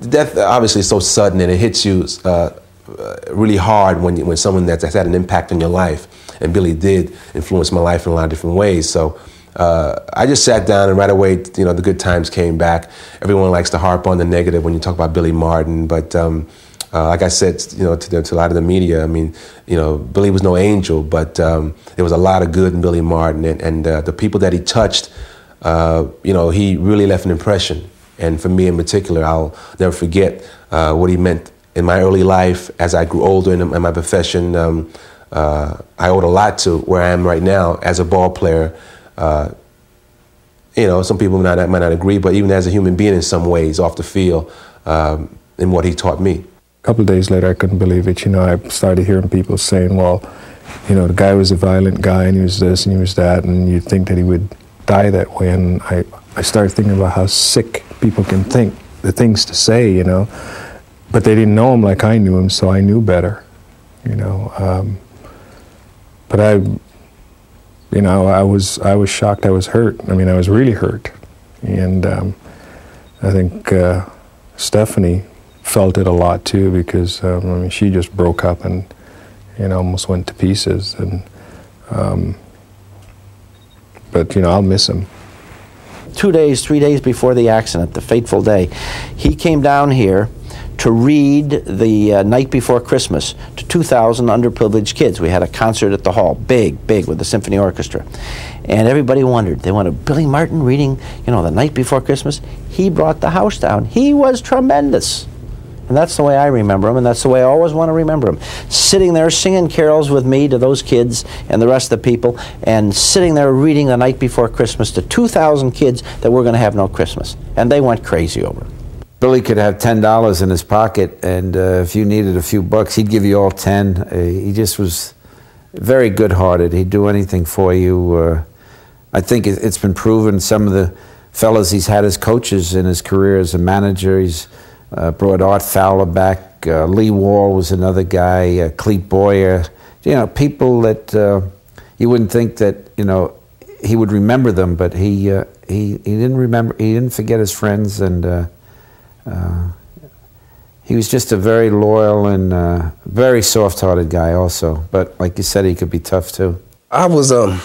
death obviously is so sudden and it hits you uh, really hard when, when someone that's, that's had an impact on your life. And Billy did influence my life in a lot of different ways. So uh, I just sat down and right away, you know, the good times came back. Everyone likes to harp on the negative when you talk about Billy Martin, but um, uh, like I said, you know, to, the, to, a lot of the media, I mean, you know, Billy was no angel, but um, there was a lot of good in Billy Martin, and, and uh, the people that he touched, uh, you know, he really left an impression. And for me in particular, I'll never forget uh, what he meant in my early life. As I grew older in, in my profession, um, uh, I owed a lot to where I am right now as a ball player. Uh, you know, some people might not, might not agree, but even as a human being in some ways off the field, um, in what he taught me A couple days later, I couldn't believe it. You know, I started hearing people saying, well, you know, the guy was a violent guy and he was this and he was that, and you'd think that he would die that way. And I, I started thinking about how sick people can think, the things to say, you know. But they didn't know him like I knew him, so I knew better, you know. Um, but I, you know, I was, I was shocked, I was hurt. I mean, I was really hurt. And um, I think uh, Stephanie felt it a lot too because um, I mean, she just broke up and you know almost went to pieces and um, but you know I'll miss him. Two days, three days before the accident, the fateful day, he came down here to read the uh, night before Christmas to 2,000 underprivileged kids. We had a concert at the hall, big, big, with the symphony orchestra. And everybody wondered. They wanted Billy Martin reading, you know, the night before Christmas. He brought the house down. He was tremendous. And that's the way I remember him, and that's the way I always want to remember him. Sitting there singing carols with me to those kids and the rest of the people, and sitting there reading the night before Christmas to 2,000 kids that were going to have no Christmas. And they went crazy over it. Billy could have $10 in his pocket, and uh, if you needed a few bucks, he'd give you all 10. Uh, he just was very good hearted. He'd do anything for you. Uh, I think it, it's been proven some of the fellas he's had as coaches in his career as a manager, he's uh, brought Art Fowler back. Uh, Lee Wall was another guy. Uh, Clete Boyer. You know, people that uh, you wouldn't think that you know he would remember them, but he uh, he he didn't remember. He didn't forget his friends, and uh, he was just a very loyal and very soft-hearted guy, also. But like you said, he could be tough too. I was um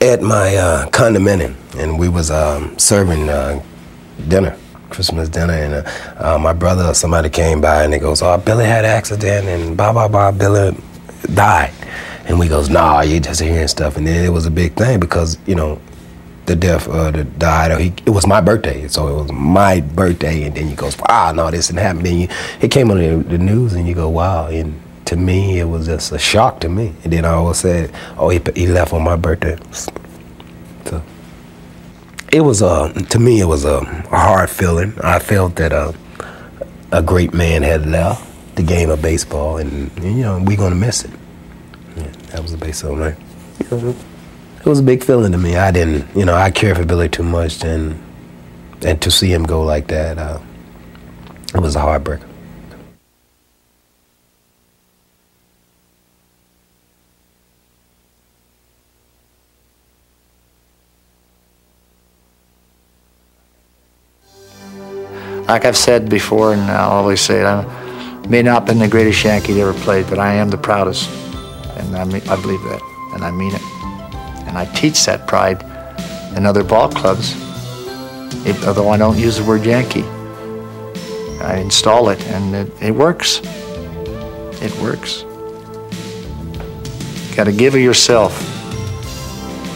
at my condominium, and we was um, serving dinner Christmas dinner, and uh, uh, my brother or somebody came by and they goes, "Oh, Billy had an accident, and blah blah blah, Billy died." And we goes, "Nah, you just hearing stuff." And then it was a big thing because you know the death the died. He, it was my birthday, so it was my birthday. And then you goes, "Wow, no, this didn't happen." Then you, it came on the, the, news, and you go, "Wow!" And to me, it was just a shock to me. And then I always said, "Oh, he, he left on my birthday." It was a to me it was a, hard feeling. I felt that a a great man had left the game of baseball, and you know we're gonna miss it. Yeah, that was the baseball night. It was a big feeling to me. I didn't, you know, I care for Billy too much, and and to see him go like that, uh, it was a heartbreaker. Like I've said before, and I'll always say it, I may not have been the greatest Yankee that ever played, but I am the proudest. And I, mean, I believe that, and I mean it. And I teach that pride in other ball clubs, although I don't use the word Yankee. I install it, and it, it works. It works. Got to give of yourself,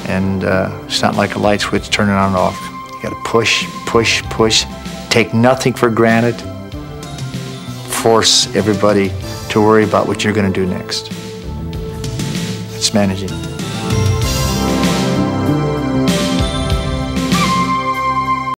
and uh, it's not like a light switch turning on and off. You got to push, push, push, take nothing for granted, force everybody to worry about what you're going to do next. It's managing.